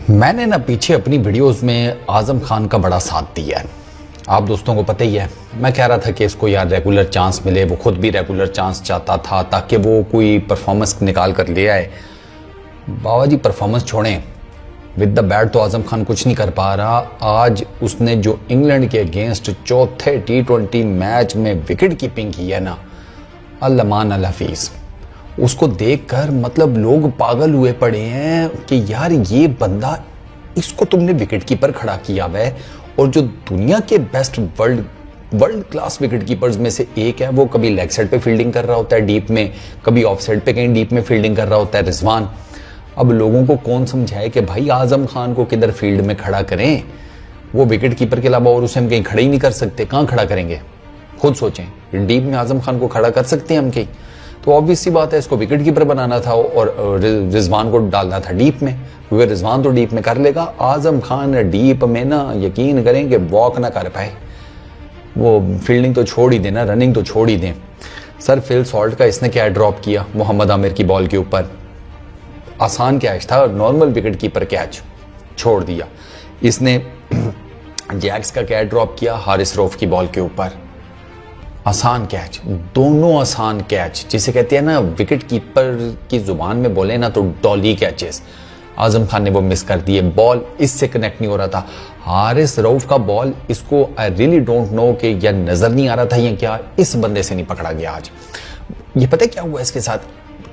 मैंने ना पीछे अपनी वीडियोस में आज़म खान का बड़ा साथ दिया है। आप दोस्तों को पता ही है, मैं कह रहा था कि इसको यार रेगुलर चांस मिले, वो खुद भी रेगुलर चांस चाहता था ताकि वो कोई परफॉर्मेंस निकाल कर ले आए। बाबा जी परफॉर्मेंस छोड़ें। विद द बैट तो आज़म खान कुछ नहीं कर पा रहा। आज उसने जो इंग्लैंड के अगेंस्ट चौथे टी ट्वेंटी मैच में विकेट कीपिंग की है ना अल्लमान अल हफीज़ उसको देखकर मतलब लोग पागल हुए पड़े हैं कि यार ये बंदा, इसको तुमने विकेट कीपर खड़ा किया हुआ है और जो दुनिया के best world world class wicket keepers में से एक है, वो कभी लेग साइड पे फील्डिंग कर रहा होता है डीप में, कभी ऑफ़ साइड पे कहीं डीप में फील्डिंग कर रहा होता है रिजवान। अब लोगों को कौन समझाए कि भाई आज़म खान को किधर फ़ील्ड में खड़ा करें? वो विकेट कीपर के अलावा और उसे हम कहीं खड़े ही नहीं कर सकते। कहाँ खड़ा करेंगे? खुद सोचें। डीप में आज़म खान को खड़ा कर सकते हैं हम कहीं? तो ऑब्वियस सी बात है, इसको विकेट कीपर बनाना था और रिजवान को डालना था डीप में, क्योंकि रिजवान तो डीप में कर लेगा। आज़म खान डीप में ना यकीन करें कि वॉक ना कर पाए। वो फील्डिंग तो छोड़ ही देना रनिंग तो छोड़ ही दें। सर फिल सॉल्ट का इसने क्या ड्रॉप किया मोहम्मद आमिर की बॉल के ऊपर? आसान कैच था नॉर्मल विकेट कीपर कैच छोड़ दिया। इसने जैक्स का कैच ड्रॉप किया? हारिस रोफ की बॉल के ऊपर। आसान कैच दोनों आसान कैच जिसे कहते हैं ना विकेट कीपर की ज़ुबान में बोले ना तो डॉली कैचेस आज़म खान ने वो मिस कर दिए बॉल इससे कनेक्ट नहीं हो रहा था। हारिस रऊफ का बॉल इसको आई रियली डोंट नो कि यह नज़र नहीं आ रहा था या क्या, इस बंदे से नहीं पकड़ा गया आज। ये पता क्या हुआ इसके साथ?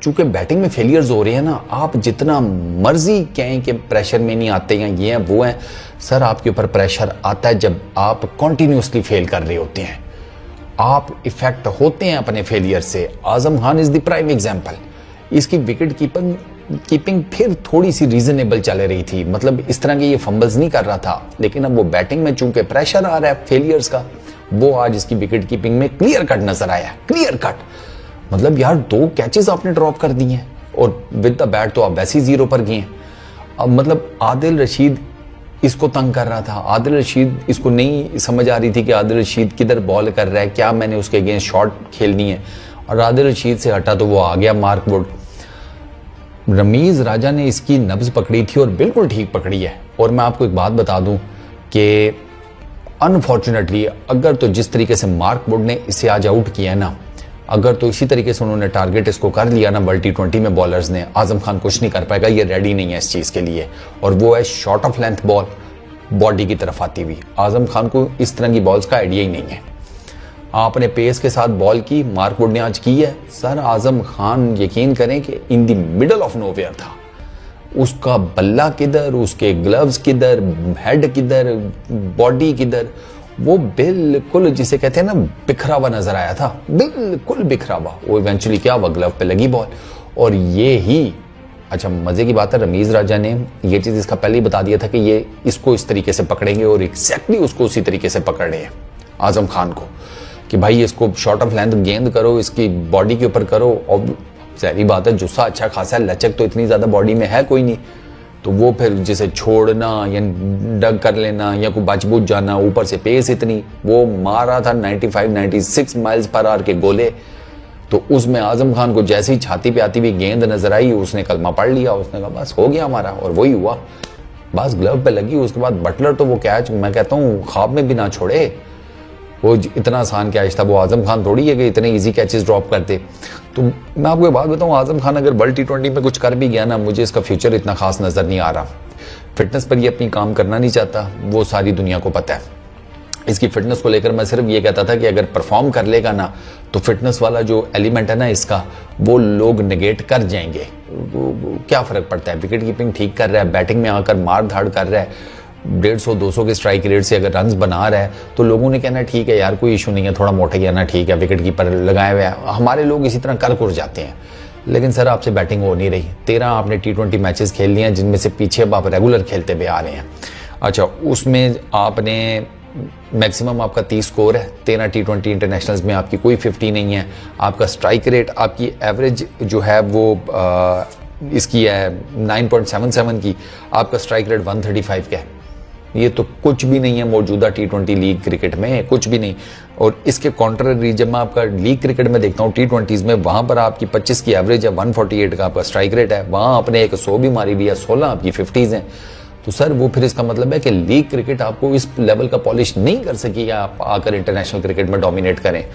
चूँकि बैटिंग में फेलियर्स हो रहे हैं ना, आप जितना मर्ज़ी कहें कि प्रेशर में नहीं आते हैं ये हैं, वो हैं, सर, आपके ऊपर प्रेशर आता है जब आप कॉन्टिन्यूसली फेल कर रहे होते हैं। आप इफ़ेक्ट होते हैं अपने फेलियर से। Azam Khan is the prime example इसकी विकेट कीपिंग कीपिंग फिर थोड़ी सी रीजनेबल चल रही थी। मतलब इस तरह के ये फंबल्स नहीं कर रहा था। लेकिन अब वो बैटिंग में चूँकि प्रेशर आ रहा है फेलियर्स का, वो आज इसकी विकेट कीपिंग में क्लियर कट नज़र आया क्लियर कट मतलब यार, दो कैचेस आपने ड्रॉप कर दिए और विद द बैट तो आप वैसे ही ज़ीरो पर गए अब मतलब आदिल रशीद इसको तंग कर रहा था। आदिल रशीद, इसको नहीं समझ आ रही थी कि आदिल रशीद किधर बॉल कर रहा है, क्या मैंने उसके अगेंस्ट शॉट खेलनी है। और आदिल रशीद से हटा तो वो आ गया मार्क वुड। रमीज राजा ने इसकी नब्ज पकड़ी थी और बिल्कुल ठीक पकड़ी है। और मैं आपको एक बात बता दूँ कि अनफॉर्चुनेटली अगर तो जिस तरीके से मार्क वुड ने इसे आज आउट किया है ना अगर तो इसी तरीके से उन्होंने टारगेट इसको कर लिया ना वर्ल्ड टी ट्वेंटी में बॉलर्स ने, आज़म खान कुछ नहीं कर पाएगा, ये रेडी नहीं है इस चीज़ के लिए। और वो है short of length ball body की तरफ़ आती हुई। आज़म खान को इस तरह की बॉल्स का आइडिया ही नहीं है। आपने पेस के साथ बॉल की, मार्क वुड ने आज की है। सर आज़म खान यकीन करें कि in the middle of nowhere था। उसका बल्ला किधर, उसके ग्लव्स किधर हेड किधर बॉडी किधर वो बिल्कुल जिसे कहते हैं ना बिखरा हुआ नज़र आया था। बिल्कुल बिखरा हुआ वो इवेंचुअली क्या हुआ? ग्लव पे लगी बॉल और ये ही अच्छा मज़े की बात है, रमीज राजा ने ये चीज़ इसका पहले ही बता दिया था कि ये इसको इस तरीके से पकड़ेंगे और एग्जैक्टली उसको उसी तरीके से पकड़ रहे हैं, आज़म खान को। कि भाई, इसको शॉर्ट ऑफ़ लेंथ गेंद करो, इसकी बॉडी के ऊपर करो। और जहरी बात है, जुस्सा अच्छा खासा है, लचक तो इतनी ज़्यादा बॉडी में है कोई नहीं। तो वो फिर जिसे छोड़ना या डग कर लेना या कोई बचबूझ जाना, ऊपर से पेस इतनी, वो मार था 95 96 माइल्स पर आर के गोले। तो उसमें आज़म खान को जैसे छाती पे आती हुई गेंद नज़र आई, उसने कलमा पढ़ लिया, उसने कहा, बस हो गया हमारा, और वही हुआ। बस ग्लव पे लगी, उसके बाद बटलर तो वो कैच मैं कहता हूँ, ख्वाब में भी ना छोड़े। वो इतना आसान कैच था वो आज़म खान थोड़ी है कि इतने इजी कैचेस ड्रॉप करते। तो मैं आपको एक बात बताऊँ, आज़म खान अगर वर्ल्ड टी ट्वेंटी में कुछ कर भी गया ना, मुझे इसका फ्यूचर इतना खास नज़र नहीं आ रहा। फिटनेस पर ये अपनी काम करना नहीं चाहता, वो सारी दुनिया को पता है। इसकी फिटनेस को लेकर मैं सिर्फ़ ये कहता था कि अगर परफॉर्म कर लेगा ना तो फिटनेस वाला जो एलिमेंट है ना इसका, वो लोग निगेट कर जाएँगे। क्या फ़र्क पड़ता है? विकेट कीपिंग ठीक कर रहा है बैटिंग में आकर मार धाड़ कर रहा है। डेढ़ सौ दो सौ के स्ट्राइक रेट से अगर रन बना रहा है तो लोगों ने कहना ठीक है यार कोई इशू नहीं है थोड़ा मोटा किया ना ठीक है विकेट कीपर लगाए हुए हैं। हमारे लोग इसी तरह कर कुर जाते हैं। लेकिन सर आपसे बैटिंग हो नहीं रही। तेरह आपने टी ट्वेंटी मैचेस खेल लिए हैं जिनमें से पीछे अब आप रेगुलर खेलते हुए आ रहे हैं। अच्छा उसमें आपने मैक्सिमम आपका तीस स्कोर है। तेरह टी ट्वेंटी इंटरनेशनल्स में आपकी कोई फिफ्टी नहीं है। आपका स्ट्राइक रेट आपकी एवरेज जो है वो आ, इसकी है नाइन पॉइंट सेवन सेवन की। आपका strike rate one thirty five का है। ये तो कुछ भी नहीं है मौजूदा टी ट्वेंटी लीग क्रिकेट में, कुछ भी नहीं। और इसके कॉन्ट्ररी जब मैं आपका लीग क्रिकेट में देखता हूँ टी ट्वेंटीज में वहाँ पर आपकी 25 की एवरेज है 148 का आपका स्ट्राइक रेट है, वहाँ आपने एक सौ भी मारी भी है, सोलह आपकी फिफ्टीज हैं। तो सर, वो फिर इसका मतलब है कि लीग क्रिकेट आपको इस लेवल का पॉलिश नहीं कर सकी आप आकर इंटरनेशनल क्रिकेट में डोमिनेट करें।